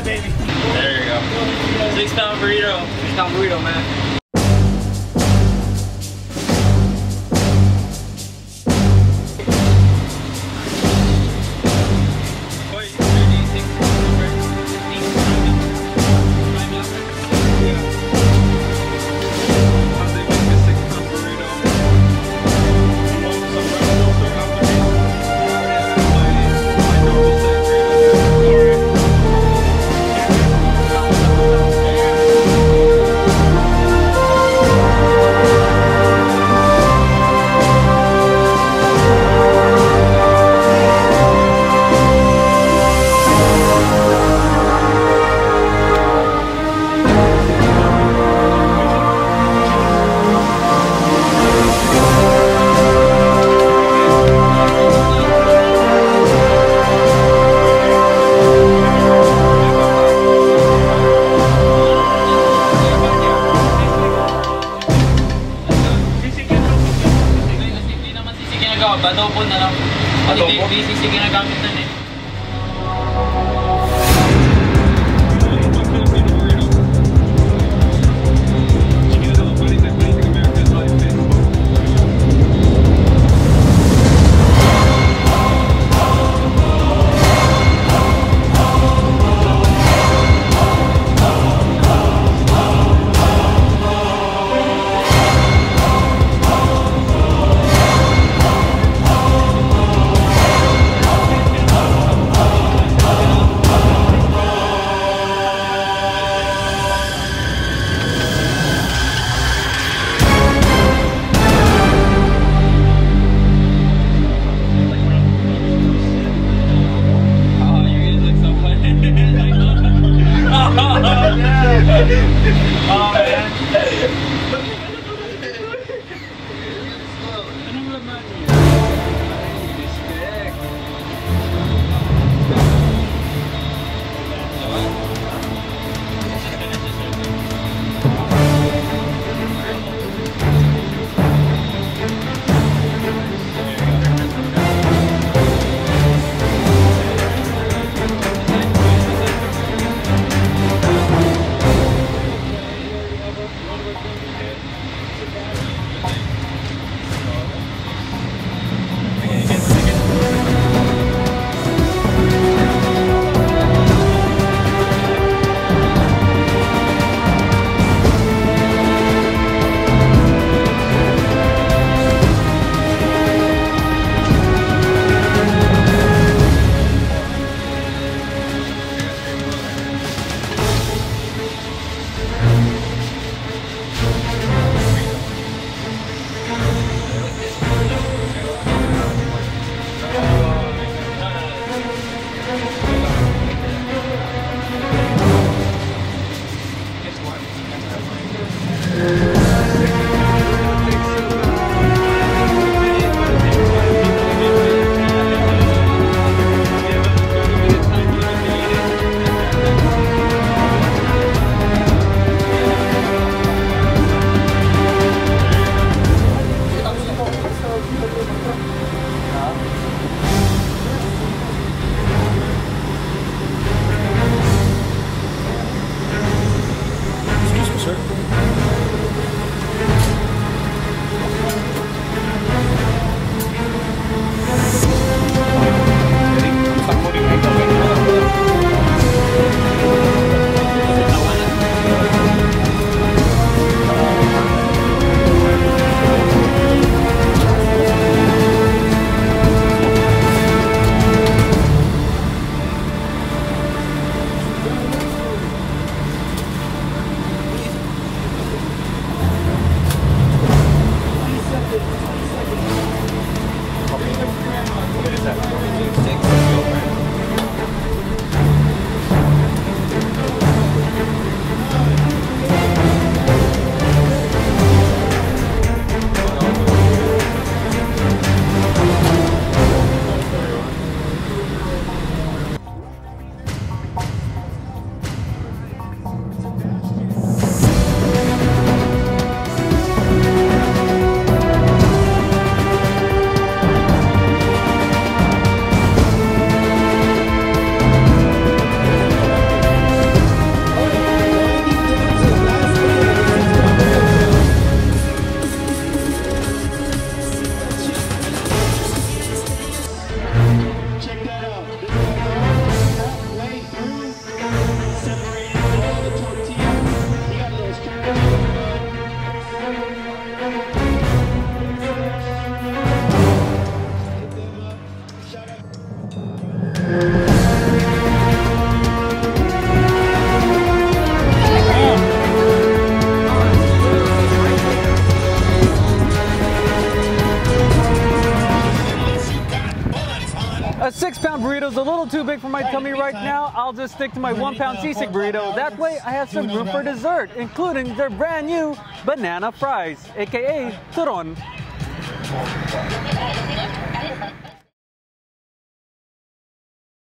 the baby. There you go. Six pound burrito. Six pound burrito, man. ginagawa, batobo na lang. Kasi basics yung ginagamit na eh. Pound burrito is a little too big for my tummy right now. I'll just stick to my one pound sisig burrito. That way I have some room for dessert, including their brand new banana fries, aka turon.